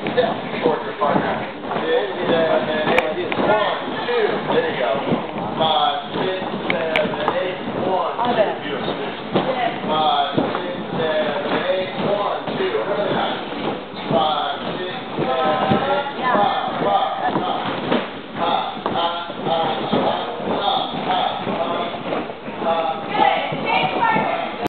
Step short for five minutes.